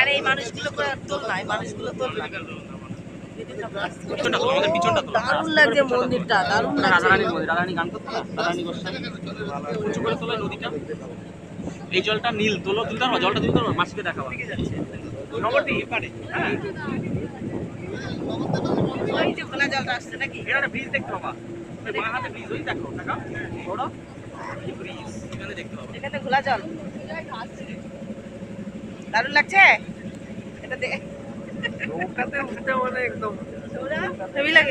আর এই মানুষগুলো তোল না এই মানুষগুলো তোল না দারুণ লাগছে মন্দিরটা দারুণ লাগছে। এই জলটা নীল তোলো তুলতে পারব জলটা তুলতে পারব মাসিকে দেখাবো নবদ্বীপ হ্যাঁ। ওই যে খোলা জলটা আসছে নাকি? এখানে ব্রিজ দেখতে পাবা। বাঁ হাতে ব্রিজ ওই দেখো টাকা বড় ব্রিজ এখানে দেখতে পাবা। এখানে খোলা জল। দারুণ লাগছে? এটা দে। উঠতে মানে একদম। ছবি লাগে